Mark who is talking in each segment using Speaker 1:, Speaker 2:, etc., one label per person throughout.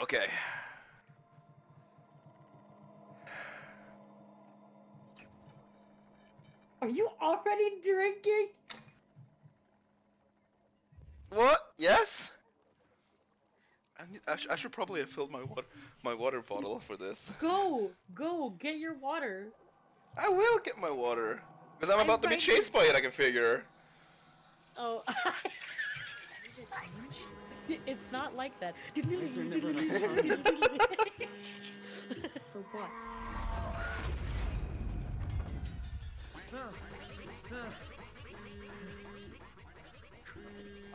Speaker 1: Okay.
Speaker 2: Are you already drinking?
Speaker 1: What? Yes? I, need, I, sh I should probably have filled my water my water bottle for this.
Speaker 2: Go, go, get your water.
Speaker 1: I will get my water. Because I'm
Speaker 2: I'm
Speaker 1: about to be chased by it, I can figure.
Speaker 2: Oh. it's not like that.
Speaker 3: Is there never enough
Speaker 2: For what?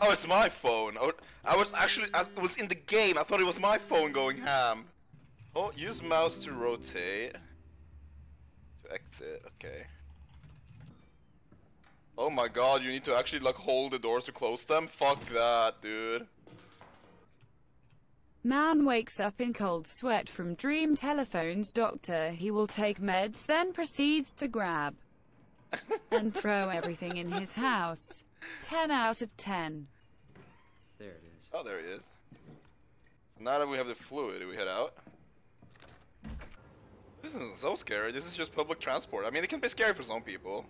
Speaker 1: Oh, it's my phone. Oh, I was actually, I was in the game. I thought it was my phone going ham. Oh, use mouse to rotate. To exit, okay. Oh my god, you need to actually like hold the doors to close them? Fuck that, dude.
Speaker 4: Man wakes up in cold sweat from dream telephones doctor. He will take meds, then proceeds to grab and throw everything in his house. 10 out of 10.
Speaker 3: There it is.
Speaker 1: Oh, there he is. So now that we have the fluid, do we head out? This isn't so scary. This is just public transport. I mean, it can be scary for some people.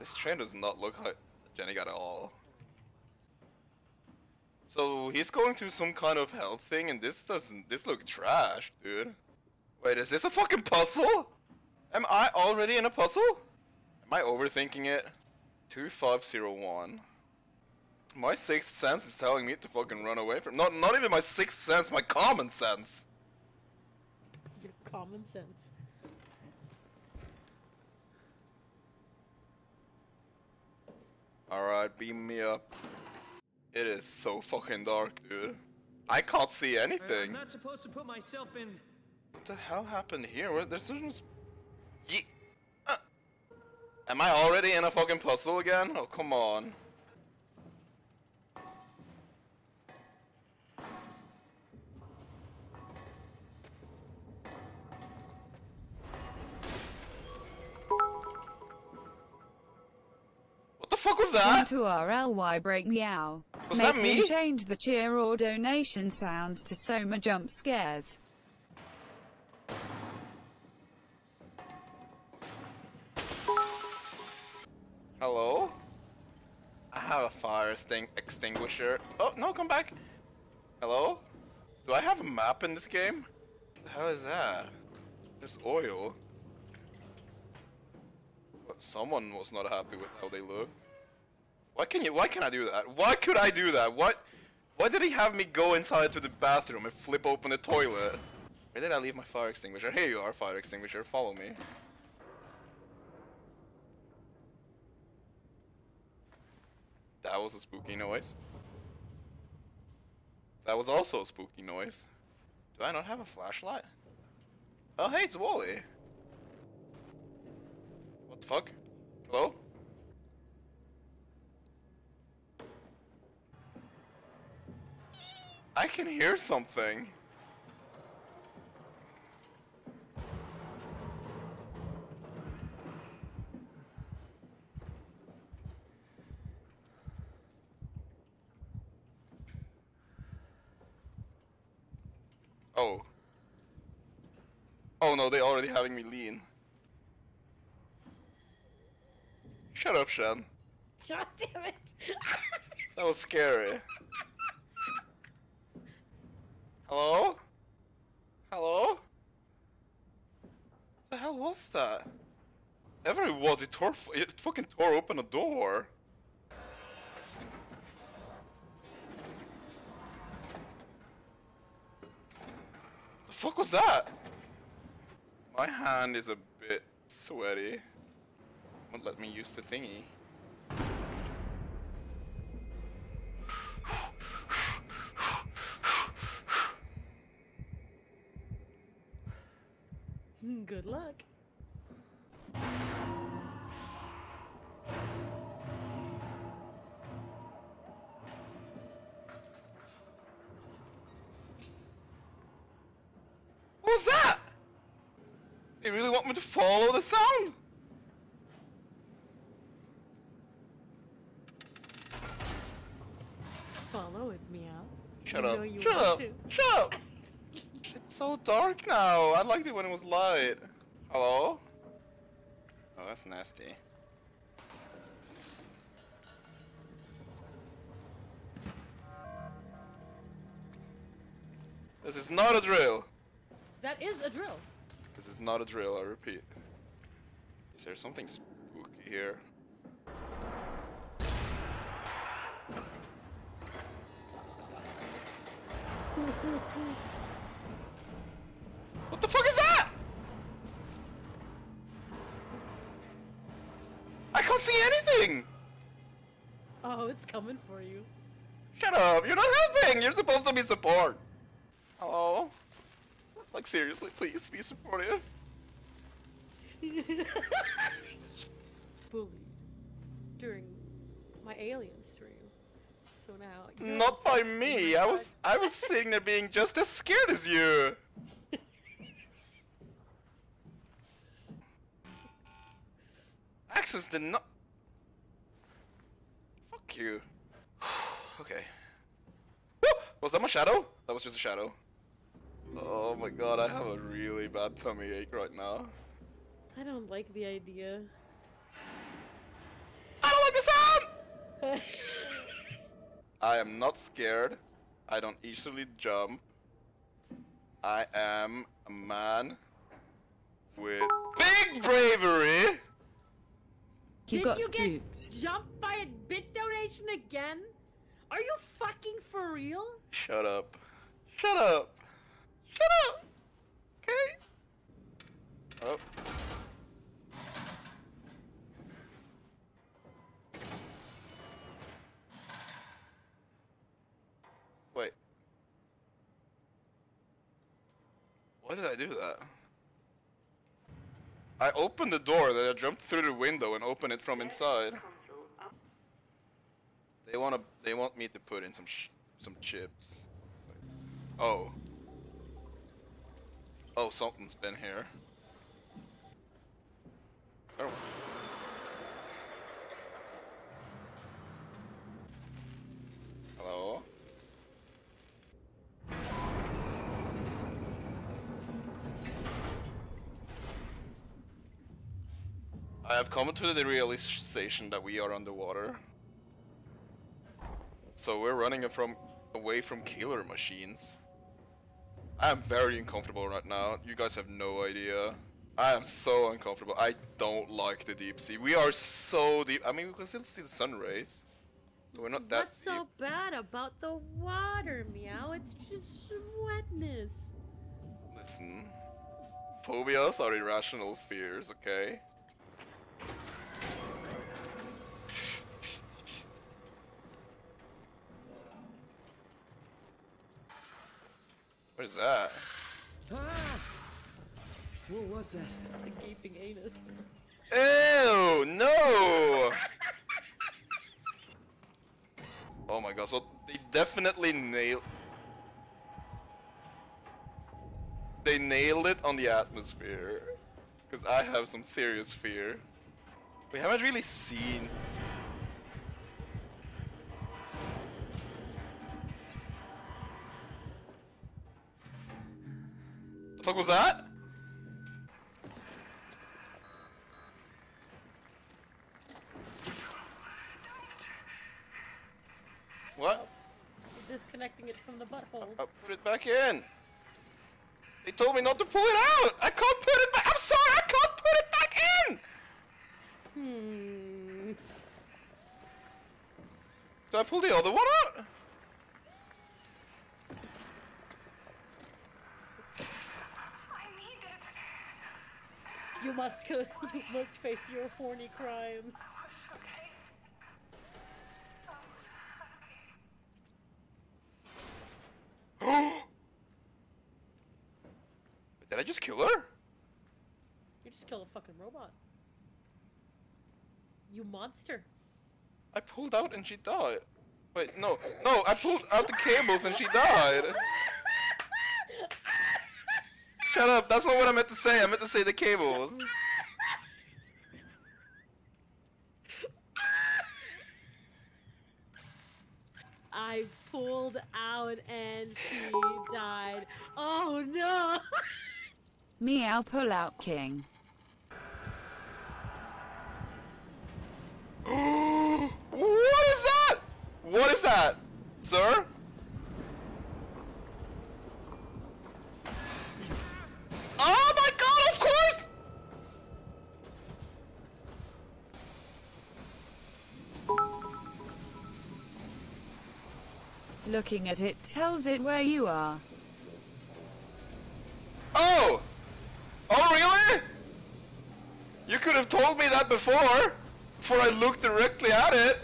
Speaker 1: This train does not look hygienic at all. So he's going to some kind of health thing, and this doesn't. This look trash, dude. Wait, is this a fucking puzzle? Am I already in a puzzle? Am I overthinking it? 2501. My sixth sense is telling me to fucking run away from- Not, not even my sixth sense, my common sense!
Speaker 2: Your common sense.
Speaker 1: Alright, beam me up. It is so fucking dark, dude. I can't see anything.
Speaker 3: I'm not supposed to put myself in.
Speaker 1: What the hell happened here? Where, there's some... Ye uh. Am I already in a fucking puzzle again? Oh, come on. Was that?
Speaker 4: Into RLY break meow.
Speaker 1: Was
Speaker 4: Make
Speaker 1: that me?
Speaker 4: change the cheer or donation sounds to Soma jump scares.
Speaker 1: Hello? I have a fire extin extinguisher. Oh, no, come back. Hello? Do I have a map in this game? What the hell is that? There's oil. But someone was not happy with how they look. Why can you- why can I do that? Why could I do that? What- why did he have me go inside to the bathroom and flip open the toilet? Where did I leave my fire extinguisher? Here you are, fire extinguisher, follow me. That was a spooky noise. That was also a spooky noise. Do I not have a flashlight? Oh, hey, it's Wally. What the fuck? Hello? I can hear something. Oh. Oh no, they already having me lean. Shut up, Shen.
Speaker 2: God damn it!
Speaker 1: That was scary. Hello? Hello? What the hell was that? Whatever it was, it tore, it fucking tore open a door. The fuck was that? My hand is a bit sweaty. Won't let me use the thingy.
Speaker 2: Mm, good luck.
Speaker 1: What's that? You really want me to follow the sound?
Speaker 2: Follow it, Meow.
Speaker 1: Shut up.
Speaker 2: Shut up.
Speaker 1: Shut up. Shut up. It's so dark now. I liked it when it was light. Hello? Oh, that's nasty. This is not a drill.
Speaker 2: That is a drill.
Speaker 1: This is not a drill, I repeat. Is there something spooky here? Can't see anything!
Speaker 2: Oh, it's coming for you.
Speaker 1: Shut up, you're not helping! You're supposed to be support! Hello? Like seriously, please be supportive.
Speaker 2: Bullied during my alien stream. So now.
Speaker 1: Not by me. I was I was sitting there being just as scared as you. Access did not. Fuck you. okay. Was that my shadow? That was just a shadow. Oh my god, I have a really bad tummy ache right now.
Speaker 2: I don't like the idea.
Speaker 1: I don't like the sound! I am not scared. I don't easily jump. I am a man with big bravery.
Speaker 4: You
Speaker 2: Did
Speaker 4: got
Speaker 2: you
Speaker 4: spooked.
Speaker 2: get jumped by a bit donation again? Are you fucking for real?
Speaker 1: Shut up. Shut up. Shut up. Okay. Oh. Wait. Why did I do that? I opened the door, then I jumped through the window and opened it from inside. They wanna, they want me to put in some, some chips. Oh. Oh, something's been here. Hello? I have come to the realization that we are underwater. So we're running from away from killer machines. I am very uncomfortable right now. You guys have no idea. I am so uncomfortable. I don't like the deep sea. We are so deep. I mean, we can still see the sun rays. So we're not that
Speaker 2: What's so
Speaker 1: deep.
Speaker 2: bad about the water, meow? It's just some wetness.
Speaker 1: Listen. Phobias are irrational fears, okay? What is that?
Speaker 3: Ah! What was that?
Speaker 2: It's a gaping anus.
Speaker 1: Ew, no! oh my god, so they definitely nailed... They nailed it on the atmosphere. Because I have some serious fear. We haven't really seen... The fuck was that? What?
Speaker 2: Disconnecting it from the buttholes.
Speaker 1: I'll put it back in. They told me not to pull it out. I can't put it back. I'm sorry, I can't put it back in.
Speaker 2: Hmm.
Speaker 1: Do I pull the other one out?
Speaker 2: Must you must face your horny crimes.
Speaker 1: Did I just kill her?
Speaker 2: You just killed a fucking robot. You monster.
Speaker 1: I pulled out and she died. Wait, no, no, I pulled out the cables and she died. Shut up, that's not what I meant to say. I meant to say the cables.
Speaker 2: I pulled out and she died. Oh no!
Speaker 4: Meow pull out king.
Speaker 1: what is that? What is that, sir?
Speaker 4: Looking at it tells it where you are.
Speaker 1: Oh! Oh, really? You could have told me that before, before I looked directly at it.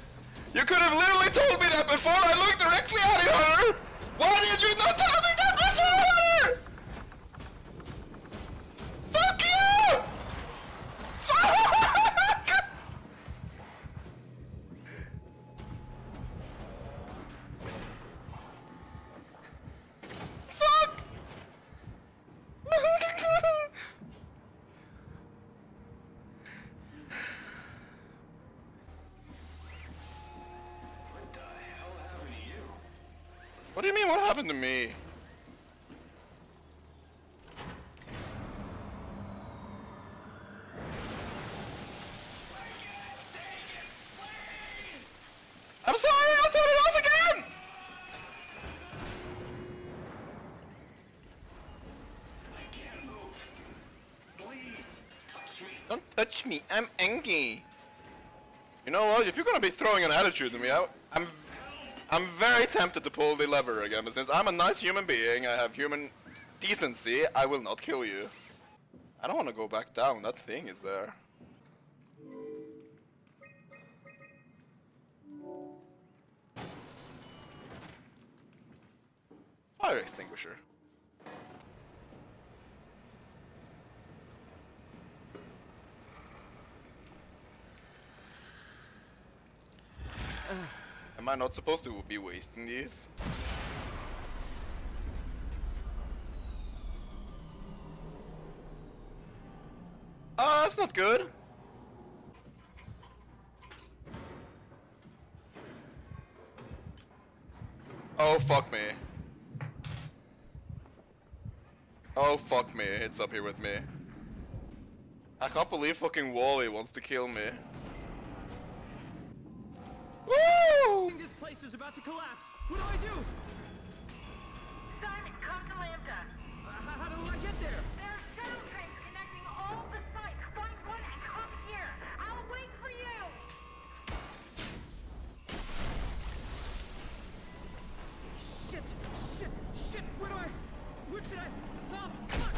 Speaker 1: You could have literally told me that before I looked directly at it, Hunter! Why did you not tell me What do you mean? What happened to me? I'm sorry. I'll turn it off again. Don't touch me. I'm angry. You know what? If you're gonna be throwing an attitude at me, I, I'm, I'm very tempted to pull the lever again. But since I'm a nice human being, I have human decency. I will not kill you. I don't want to go back down. That thing is there. Fire extinguisher. Am I not supposed to be wasting these? Ah, that's not good. Oh, fuck me. Oh, fuck me. It's up here with me. I can't believe fucking Wally wants to kill me. Woo!
Speaker 3: This place is about to collapse. What do I do?
Speaker 5: Simon, come to Lambda.
Speaker 3: Uh, how, how do I get there?
Speaker 5: There are shuttle trains connecting all the sites. Find one and come here. I'll wait for you.
Speaker 3: Shit! Shit! Shit! Where do I? Where should I? Oh, fuck!